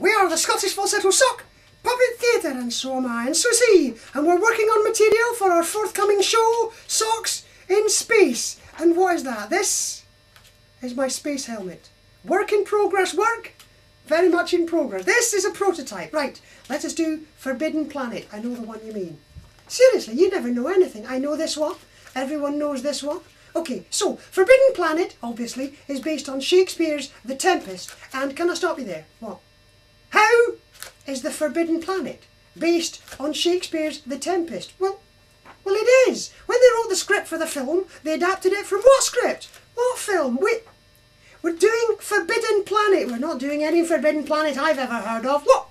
we are the Scottish Falsetto Sock, Puppet Theatre, and so am I, and Susie, and we're working on material for our forthcoming show, Socks in Space. And what is that? This is my space helmet. Work in progress, work! Very much in progress. This is a prototype. Right, let us do Forbidden Planet. I know the one you mean. Seriously, you never know anything. I know this one. Everyone knows this one. Okay, so Forbidden Planet, obviously, is based on Shakespeare's The Tempest. And can I stop you there? What? Is the Forbidden Planet based on Shakespeare's The Tempest? Well, well, it is. When they wrote the script for the film, they adapted it from what script? What film? Wait, we're doing Forbidden Planet. We're not doing any Forbidden Planet I've ever heard of. What?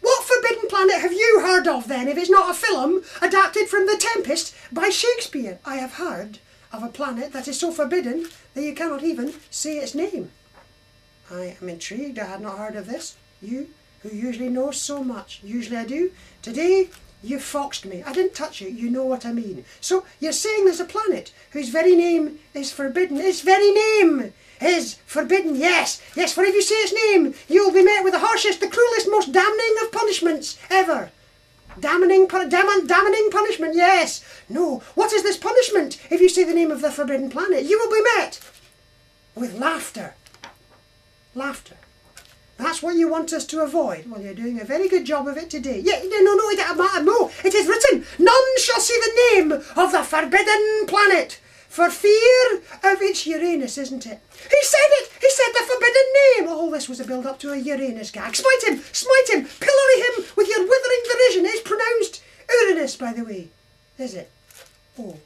What Forbidden Planet have you heard of then, if it's not a film adapted from The Tempest by Shakespeare? I have heard of a planet that is so forbidden that you cannot even say its name. I am intrigued. I had not heard of this. You, who usually knows so much. Usually I do. Today, you foxed me. I didn't touch you. You know what I mean. So, you're saying there's a planet whose very name is forbidden. Its very name is forbidden. Yes, yes, for if you say its name, you'll be met with the harshest, the cruelest, most damning of punishments ever. Damning, dam- damning punishment, yes. No, what is this punishment if you say the name of the forbidden planet? You will be met with laughter. Laughter. That's what you want us to avoid. Well, you're doing a very good job of it today. Yeah, no, no, it, no, it is written, none shall see the name of the forbidden planet for fear of its Uranus, isn't it? He said it! He said the forbidden name! All this was a build up to a Uranus gag. Smite him! Smite him! Pillory him with your withering derision! It's pronounced Uranus, by the way. Is it? Oh.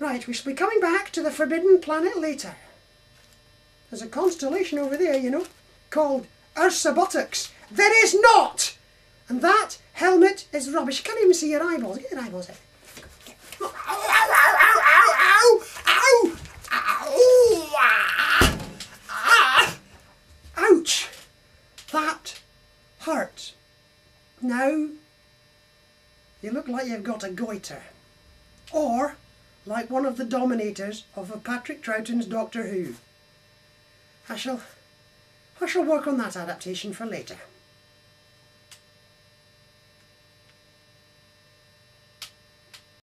Right, we shall be coming back to the forbidden planet later. There's a constellation over there, you know, called Ursa Buttocks. There is not! And that helmet is rubbish. You can't even see your eyeballs. Get your eyeballs out. Ow! Ow! Ow! Ah! Ah! Ouch! That hurts. Now, you look like you've got a goiter. Or like one of the dominators of a Patrick Troughton's Doctor Who. I shall, I shall work on that adaptation for later.